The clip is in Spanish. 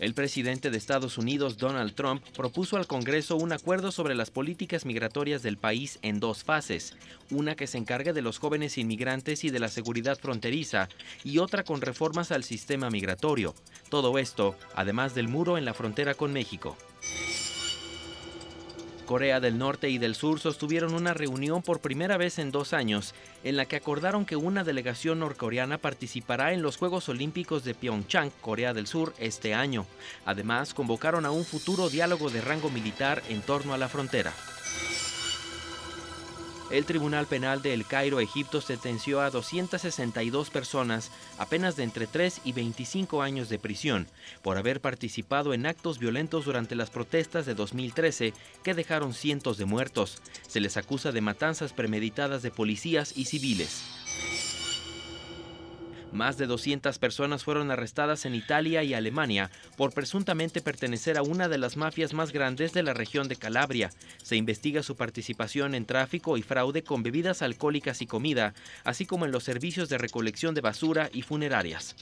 El presidente de Estados Unidos, Donald Trump, propuso al Congreso un acuerdo sobre las políticas migratorias del país en dos fases, una que se encargue de los jóvenes inmigrantes y de la seguridad fronteriza, y otra con reformas al sistema migratorio. Todo esto, además del muro en la frontera con México. Corea del Norte y del Sur sostuvieron una reunión por primera vez en dos años, en la que acordaron que una delegación norcoreana participará en los Juegos Olímpicos de Pyeongchang, Corea del Sur, este año. Además, convocaron a un futuro diálogo de rango militar en torno a la frontera. El Tribunal Penal de El Cairo, Egipto, sentenció a 262 personas apenas de entre 3 y 25 años de prisión por haber participado en actos violentos durante las protestas de 2013 que dejaron cientos de muertos. Se les acusa de matanzas premeditadas de policías y civiles. Más de 200 personas fueron arrestadas en Italia y Alemania por presuntamente pertenecer a una de las mafias más grandes de la región de Calabria. Se investiga su participación en tráfico y fraude con bebidas alcohólicas y comida, así como en los servicios de recolección de basura y funerarias.